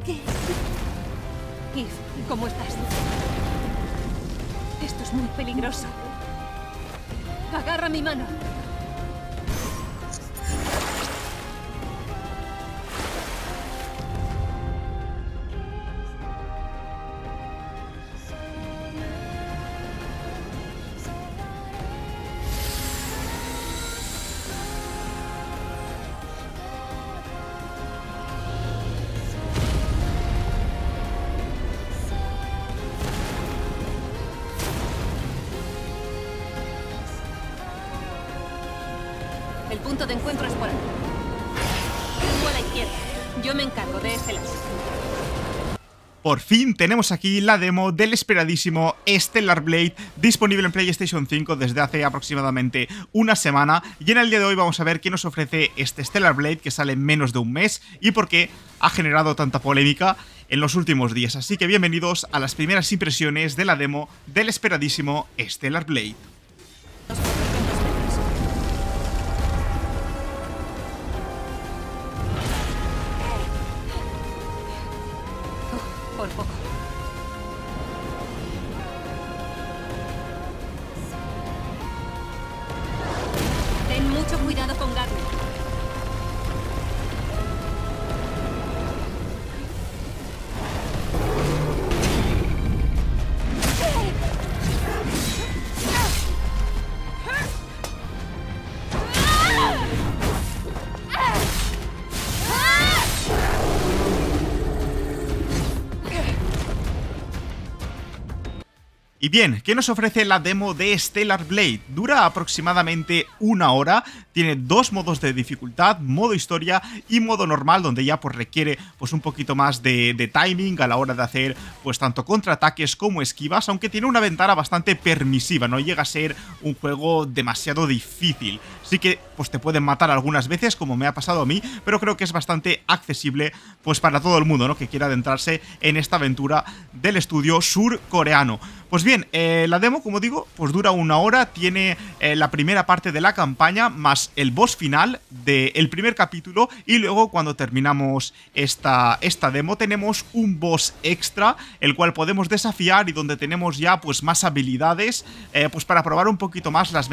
Aquí. Eve, ¿cómo estás? Esto es muy peligroso. Agarra mi mano. De encuentro es por izquierda. Yo me encargo de este. Por fin tenemos aquí la demo del esperadísimo Stellar Blade disponible en PlayStation 5 desde hace aproximadamente una semana y en el día de hoy vamos a ver qué nos ofrece este Stellar Blade que sale en menos de un mes y por qué ha generado tanta polémica en los últimos días. Así que bienvenidos a las primeras impresiones de la demo del esperadísimo Stellar Blade. Por poco. Y bien, ¿qué nos ofrece la demo de Stellar Blade? Dura aproximadamente una hora, tiene dos modos de dificultad, modo historia y modo normal, donde ya pues requiere pues un poquito más de, timing a la hora de hacer pues tanto contraataques como esquivas, aunque tiene una ventana bastante permisiva, no llega a ser un juego demasiado difícil. Sí que pues te pueden matar algunas veces, como me ha pasado a mí, pero creo que es bastante accesible pues para todo el mundo, ¿no? Que quiera adentrarse en esta aventura del estudio surcoreano. Pues bien, eh, la demo, como digo, pues dura una hora, tiene eh, la primera parte de la campaña más el boss final del primer capítulo y luego cuando terminamos esta, esta demo tenemos un boss extra, el cual podemos desafiar y donde tenemos ya pues más habilidades eh, pues para probar un poquito más las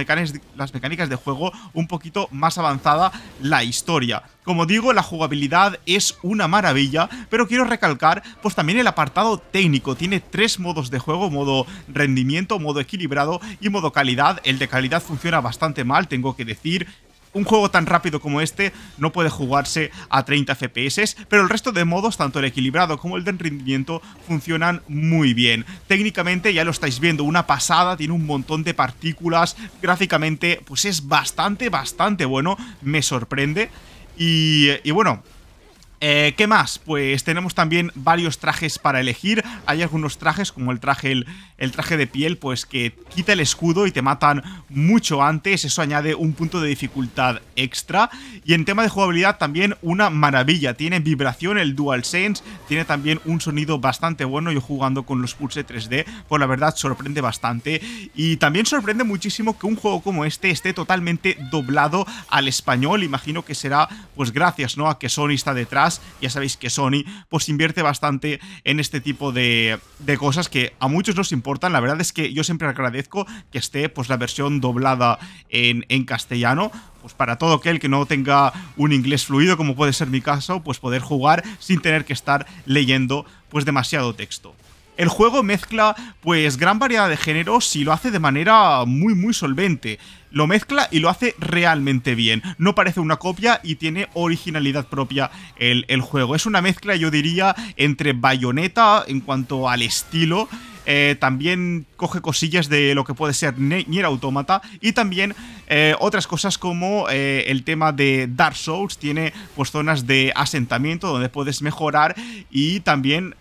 las mecánicas de juego, un poquito más avanzada la historia. Como digo, la jugabilidad es una maravilla, pero quiero recalcar pues también el apartado técnico. Tiene tres modos de juego, modo rendimiento, modo equilibrado y modo calidad. El de calidad funciona bastante mal, tengo que decir. Un juego tan rápido como este no puede jugarse a 30 FPS, pero el resto de modos, tanto el equilibrado como el de rendimiento, funcionan muy bien. Técnicamente ya lo estáis viendo, una pasada, tiene un montón de partículas, gráficamente pues es bastante, bastante bueno, me sorprende. Y, y bueno, eh, ¿Qué más? Pues tenemos también varios trajes para elegir. Hay algunos trajes, como el traje, el, traje de piel, pues que quita el escudo y te matan mucho antes. Eso añade un punto de dificultad extra. Y en tema de jugabilidad también una maravilla. Tiene vibración el DualSense, tiene también un sonido bastante bueno. Yo jugando con los Pulse 3D, pues la verdad sorprende bastante. Y también sorprende muchísimo que un juego como este esté totalmente doblado al español. Imagino que será pues gracias ¿no? a que Sony está detrás ya sabéis que Sony pues invierte bastante en este tipo de, de, cosas que a muchos nos importan. La verdad es que yo siempre agradezco que esté pues la versión doblada en, en castellano. Pues para todo aquel que no tenga un inglés fluido, como puede ser mi caso, pues poder jugar sin tener que estar leyendo pues demasiado texto. El juego mezcla pues gran variedad de géneros y lo hace de manera muy muy solvente. Lo mezcla y lo hace realmente bien. No parece una copia y tiene originalidad propia el, el juego. Es una mezcla yo diría entre Bayonetta en cuanto al estilo eh, también coge cosillas de lo que puede ser Nier Automata y también eh, otras cosas como eh, el tema de Dark Souls, tiene pues zonas de asentamiento donde puedes mejorar y también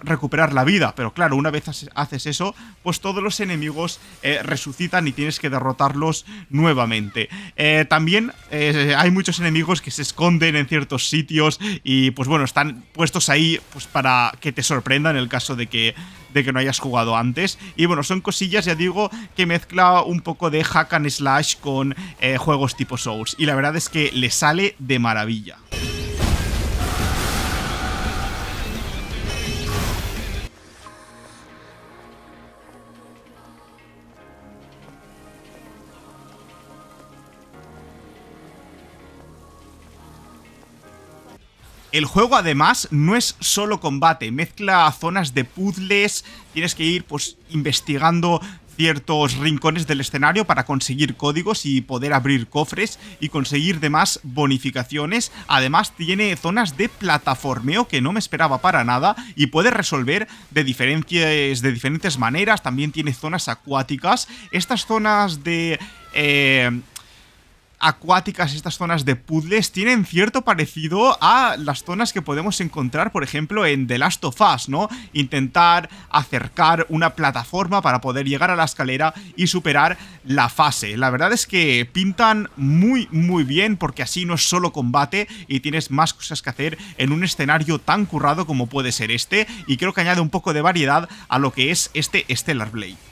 recuperar la vida, pero claro, una vez haces eso, pues todos los enemigos resucitan y tienes que derrotarlos nuevamente. también hay muchos enemigos que se esconden en ciertos sitios y pues bueno, están puestos ahí pues para que te sorprendan en el caso de que de que no hayas jugado antes. Y bueno, son cosillas, ya digo, que mezcla un poco de hack and slash con eh, juegos tipo Souls. Y la verdad es que le sale de maravilla. El juego además no es solo combate, mezcla zonas de puzzles, tienes que ir pues investigando ciertos rincones del escenario para conseguir códigos y poder abrir cofres y conseguir demás bonificaciones. Además tiene zonas de plataformeo que no me esperaba para nada y puede resolver de diferentes, de diferentes maneras. También tiene zonas acuáticas. Estas zonas de... Eh, acuáticas, estas zonas de puzzles, tienen cierto parecido a las zonas que podemos encontrar, por ejemplo, en The Last of Us, ¿no? Intentar acercar una plataforma para poder llegar a la escalera y superar la fase. La verdad es que pintan muy, muy bien, porque así no es solo combate y tienes más cosas que hacer en un escenario tan currado como puede ser este, y creo que añade un poco de variedad a lo que es este Stellar Blade.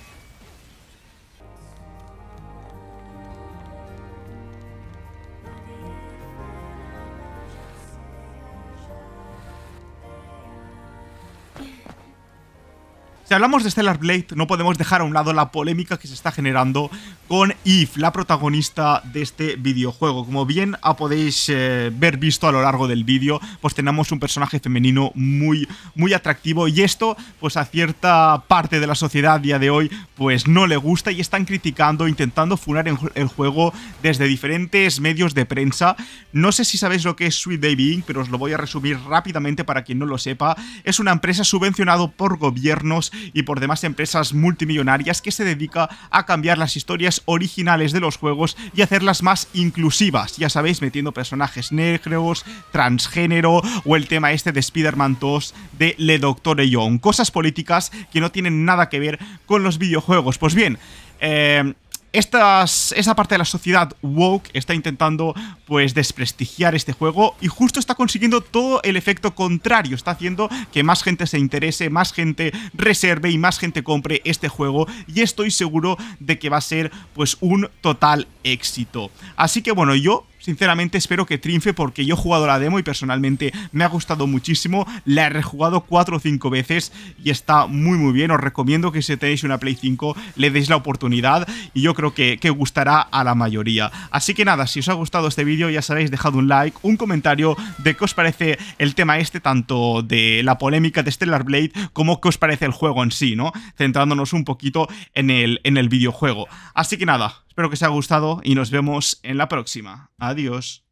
Si hablamos de Stellar Blade, no podemos dejar a un lado la polémica que se está generando con Eve, la protagonista de este videojuego. Como bien podéis eh, ver visto a lo largo del vídeo, pues tenemos un personaje femenino muy, muy atractivo y esto, pues a cierta parte de la sociedad a día de hoy, pues no le gusta y están criticando, intentando funar el juego desde diferentes medios de prensa. No sé si sabéis lo que es Sweet Baby Inc., pero os lo voy a resumir rápidamente para quien no lo sepa. Es una empresa subvencionado por gobiernos y por demás empresas multimillonarias que se dedica a cambiar las historias originales de los juegos y hacerlas más inclusivas. Ya sabéis, metiendo personajes negros, transgénero o el tema este de Spider-Man 2 de Le Doctor Young. Cosas políticas que no tienen nada que ver con los videojuegos. Pues bien, eh, esa parte de la sociedad woke está intentando pues desprestigiar este juego y justo está consiguiendo todo el efecto contrario, está haciendo que más gente se interese, más gente reserve y más gente compre este juego y estoy seguro de que va a ser pues un total éxito. Así que bueno, yo Sinceramente espero que triunfe porque yo he jugado la demo y personalmente me ha gustado muchísimo. La he rejugado 4 o 5 veces y está muy muy bien. Os recomiendo que si tenéis una Play 5 le deis la oportunidad y yo creo que, que gustará a la mayoría. Así que nada, si os ha gustado este vídeo ya sabéis, dejad un like, un comentario de qué os parece el tema este, tanto de la polémica de Stellar Blade como qué os parece el juego en sí, ¿no? Centrándonos un poquito en el, en el videojuego. Así que nada, Espero que os haya gustado y nos vemos en la próxima. Adiós.